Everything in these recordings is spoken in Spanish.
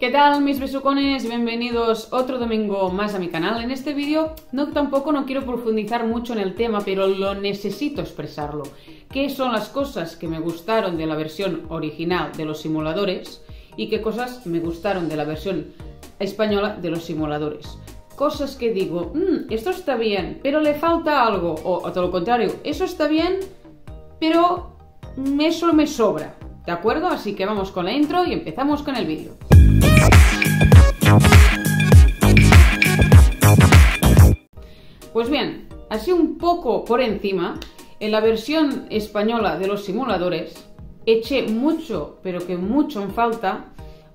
¿Qué tal mis besucones? Bienvenidos otro domingo más a mi canal. En este vídeo no, tampoco no quiero profundizar mucho en el tema, pero lo necesito expresarlo. ¿Qué son las cosas que me gustaron de la versión original de los simuladores y qué cosas me gustaron de la versión española de los simuladores? Cosas que digo, mmm, esto está bien, pero le falta algo, o a todo lo contrario, eso está bien, pero eso me sobra. ¿De acuerdo? Así que vamos con la intro y empezamos con el vídeo. Pues bien, así un poco por encima, en la versión española de los simuladores, eché mucho, pero que mucho en falta,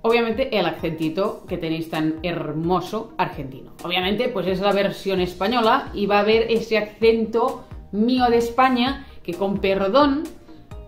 obviamente el accentito que tenéis tan hermoso argentino. Obviamente, pues es la versión española y va a haber ese acento mío de España que con perdón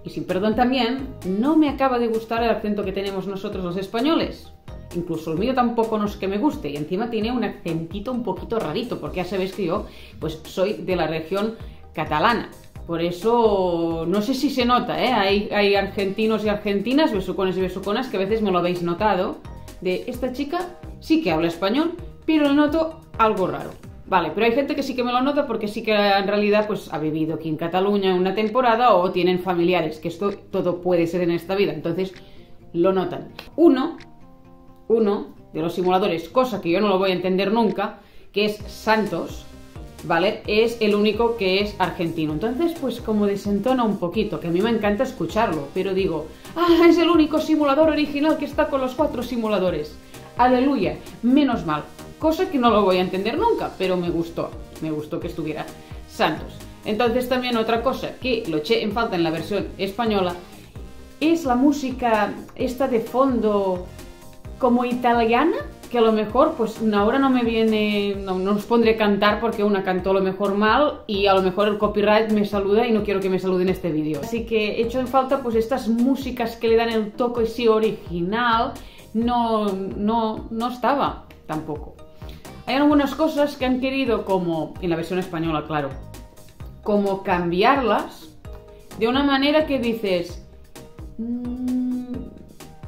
y sin perdón también, no me acaba de gustar el acento que tenemos nosotros los españoles. Incluso el mío tampoco no es que me guste y encima tiene un acentito un poquito rarito, porque ya sabéis que yo pues soy de la región catalana. Por eso no sé si se nota, ¿eh? Hay, hay argentinos y argentinas, besucones y besuconas, que a veces me lo habéis notado, de esta chica sí que habla español, pero le noto algo raro. Vale, pero hay gente que sí que me lo nota porque sí que en realidad pues ha vivido aquí en Cataluña una temporada o tienen familiares, que esto todo puede ser en esta vida, entonces lo notan. Uno, uno de los simuladores, cosa que yo no lo voy a entender nunca, que es Santos, ¿vale? Es el único que es argentino. Entonces, pues como desentona un poquito, que a mí me encanta escucharlo, pero digo, ah, es el único simulador original que está con los cuatro simuladores. Aleluya, menos mal cosa que no lo voy a entender nunca, pero me gustó, me gustó que estuviera Santos. Entonces también otra cosa que lo eché en falta en la versión española es la música esta de fondo como italiana, que a lo mejor pues ahora no me viene, no, no os pondré cantar porque una cantó a lo mejor mal y a lo mejor el copyright me saluda y no quiero que me salude en este vídeo. Así que he hecho en falta pues estas músicas que le dan el toque sí original, no, no, no estaba tampoco. Hay algunas cosas que han querido, como en la versión española, claro, como cambiarlas de una manera que dices,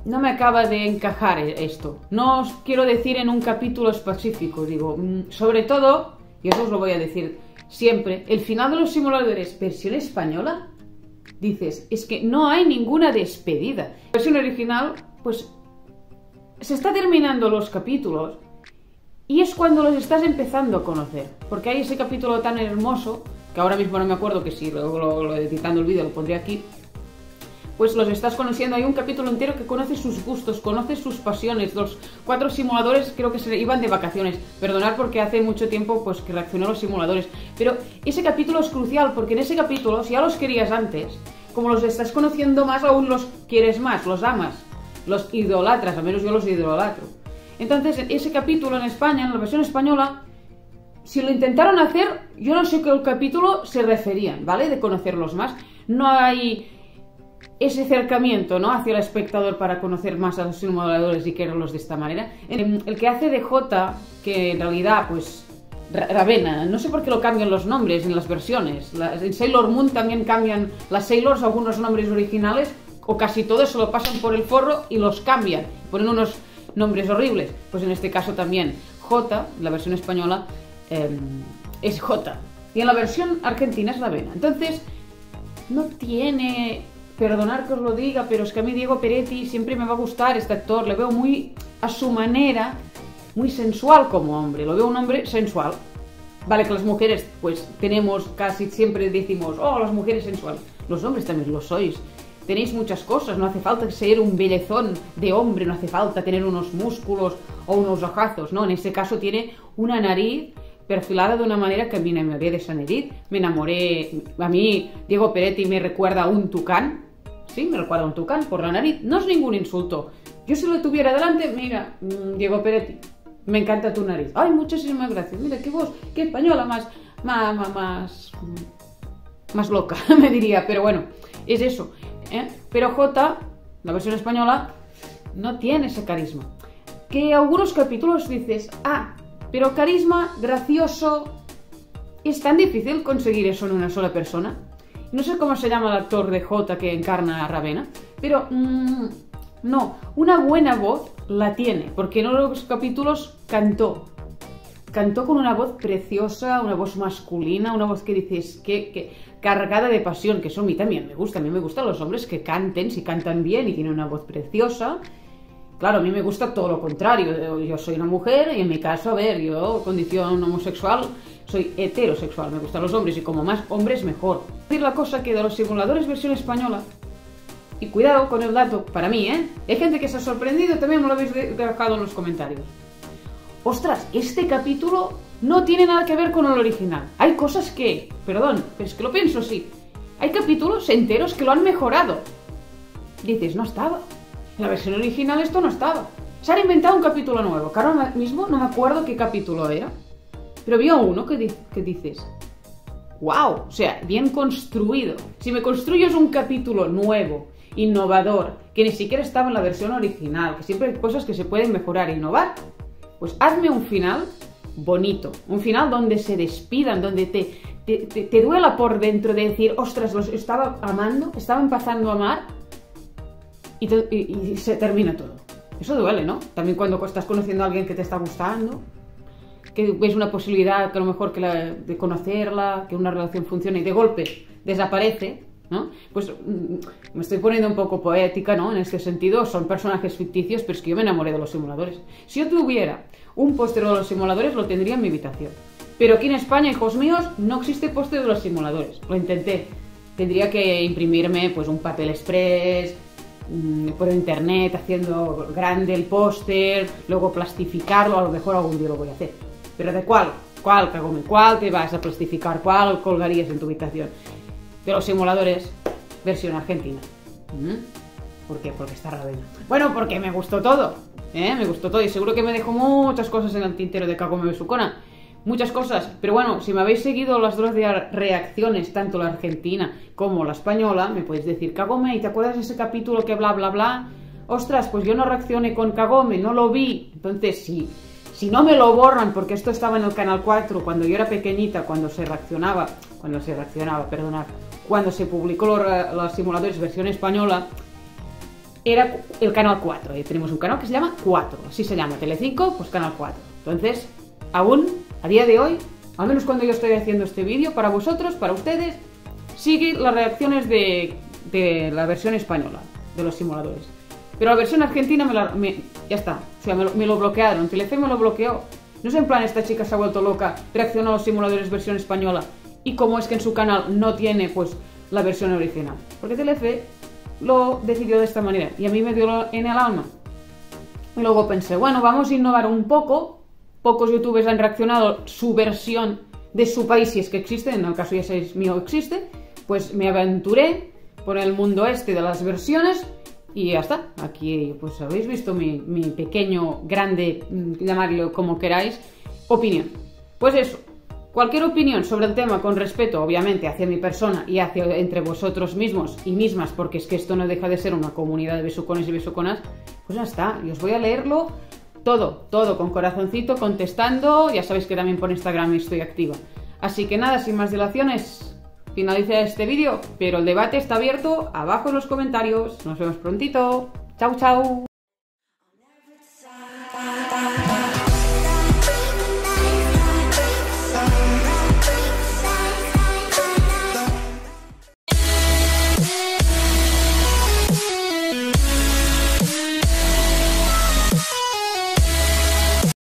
no me acaba de encajar esto. No os quiero decir en un capítulo específico, digo, mm, sobre todo, y eso os lo voy a decir siempre, el final de los simuladores versión española, dices, es que no hay ninguna despedida. Versión original, pues se está terminando los capítulos y es cuando los estás empezando a conocer, porque hay ese capítulo tan hermoso, que ahora mismo no me acuerdo que si luego lo, editando el vídeo lo pondré aquí, pues los estás conociendo. Hay un capítulo entero que conoce sus gustos, conoce sus pasiones. Los cuatro simuladores creo que se iban de vacaciones. Perdonad porque hace mucho tiempo pues que reaccionó a los simuladores. Pero ese capítulo es crucial porque en ese capítulo, si ya los querías antes, como los estás conociendo más, aún los quieres más, los amas, los idolatras, al menos yo los idolatro. Entonces, ese capítulo en España, en la versión española, si lo intentaron hacer, yo no sé qué capítulo se referían, ¿vale? De conocerlos más. No hay ese acercamiento, ¿no? Hacia el espectador para conocer más a los simuladores y quererlos de esta manera. El que hace de J, que en realidad, pues, Ravena, no sé por qué lo cambian los nombres en las versiones. en Sailor Moon también cambian las Sailors, algunos nombres originales, o casi todos se lo pasan por el forro y los cambian. Ponen unos nombres horribles. Pues en este caso también J, la versión española, em, es J. Y en la versión argentina es la vena. Entonces, no tiene, perdonar que os lo diga, pero es que a mí Diego Peretti siempre me va a gustar este actor. Le veo muy a su manera, muy sensual como hombre. Lo veo un hombre sensual. Vale, que las mujeres, pues tenemos casi siempre decimos, oh, las mujeres sensuales. Los hombres también lo sois tenéis muchas cosas, no hace falta ser un bellezón de hombre, no hace falta tener unos músculos o unos ojazos, ¿no? En este caso tiene una nariz perfilada de una manera que a mí me enamoré de me enamoré, a mí Diego Peretti me recuerda a un tucán, sí, me recuerda a un tucán por la nariz, no es ningún insulto, yo si lo tuviera delante, mira, mm, Diego Peretti, me encanta tu nariz, ay, muchísimas gracias, mira, qué voz, qué española más, más, más, más, más loca, me diría, pero bueno, es eso, ¿eh? Pero J, la versión española, no tiene ese carisma. Que algunos capítulos dices, ah, pero carisma, gracioso, es tan difícil conseguir eso en una sola persona. No sé cómo se llama el actor de J que encarna a Ravena, pero mm, no, una buena voz la tiene, porque en los capítulos cantó. Cantó con una voz preciosa, una voz masculina, una voz que dices que, que cargada de pasión, que eso a mí también me gusta. A mí me gustan los hombres que canten, si cantan bien y tienen una voz preciosa. Claro, a mí me gusta todo lo contrario. Yo soy una mujer y en mi caso, a ver, yo condición homosexual, soy heterosexual, me gustan los hombres y como más hombres mejor. Decir la cosa que de los simuladores versión española, y cuidado con el dato, para mí, ¿eh? Hay gente que se ha sorprendido, también me lo habéis dejado en los comentarios. Ostras, este capítulo no tiene nada que ver con el original. Hay cosas que, perdón, pero es que lo pienso así. Hay capítulos enteros que lo han mejorado. Dices, no estaba. En la versión original esto no estaba. Se han inventado un capítulo nuevo, que ahora mismo no me acuerdo qué capítulo era. Pero había uno que, que dices, wow, o sea, bien construido. Si me construyes un capítulo nuevo innovador, que ni siquiera estaba en la versión original, que siempre hay cosas que se pueden mejorar e innovar, pues hazme un final bonito, un final donde se despidan, donde te, te, duela por dentro de decir, ostras, los estaba amando, estaba empezando a amar y, y, se termina todo. Eso duele, ¿no? También cuando estás conociendo a alguien que te está gustando, que ves una posibilidad que a lo mejor que de conocerla, que una relación funcione y de golpe desaparece, ¿no? Pues mm, me estoy poniendo un poco poética, ¿no? En este sentido, son personajes ficticios, pero es que yo me enamoré de los simuladores. Si yo tuviera un póster de los simuladores, lo tendría en mi habitación. Pero aquí en España, hijos míos, no existe póster de los simuladores. Lo intenté. Tendría que imprimirme pues un papel express, mm, por internet, haciendo grande el póster, luego plastificarlo, a lo mejor algún día lo voy a hacer. Pero ¿de cuál? ¿Cuál, Cagome? ¿Cuál te vas a plastificar? ¿Cuál colgarías en tu habitación? de los simuladores versión argentina. ¿Mm? ¿Por qué? Porque está Ravena. Bueno, porque me gustó todo. ¿eh? Me gustó todo y seguro que me dejó muchas cosas en el tintero de Kagome Besukona. Muchas cosas. Pero bueno, si me habéis seguido las dos reacciones, tanto la argentina como la española, me podéis decir, Kagome, ¿y te acuerdas de ese capítulo que bla, bla, bla? Ostras, pues yo no reaccioné con Kagome, no lo vi. Entonces, sí. Si no me lo borran, porque esto estaba en el canal 4 cuando yo era pequeñita, cuando se reaccionaba, cuando se reaccionaba, perdonad, cuando se publicó los, simuladores versión española, era el canal 4. Y tenemos un canal que se llama 4, así se llama, Telecinco, pues canal 4. Entonces, aún, a día de hoy, al menos cuando yo estoy haciendo este vídeo, para vosotros, para ustedes, sigue las reacciones de, la versión española, de los simuladores. Pero la versión argentina me la, ya está, o sea, me lo, bloquearon, Telefe me lo bloqueó. No es en plan, esta chica se ha vuelto loca, reaccionó a los simuladores versión española y cómo es que en su canal no tiene pues la versión original. Porque Telefe lo decidió de esta manera y a mí me dio en el alma. Y luego pensé, bueno, vamos a innovar un poco. Pocos youtubers han reaccionado su versión de su país, si es que existe, en el caso ya sabéis mío existe. Pues me aventuré por el mundo este de las versiones y ya está, aquí pues habéis visto mi, pequeño, grande, mm, llamarlo como queráis, opinión. Pues eso, cualquier opinión sobre el tema con respeto, obviamente, hacia mi persona y hacia entre vosotros mismos y mismas, porque es que esto no deja de ser una comunidad de besucones y besuconas, pues ya está, y os voy a leerlo todo, todo, con corazoncito, contestando, ya sabéis que también por Instagram estoy activa. Así que nada, sin más dilaciones, finaliza este vídeo, pero el debate está abierto abajo en los comentarios. Nos vemos prontito. Chao, chao.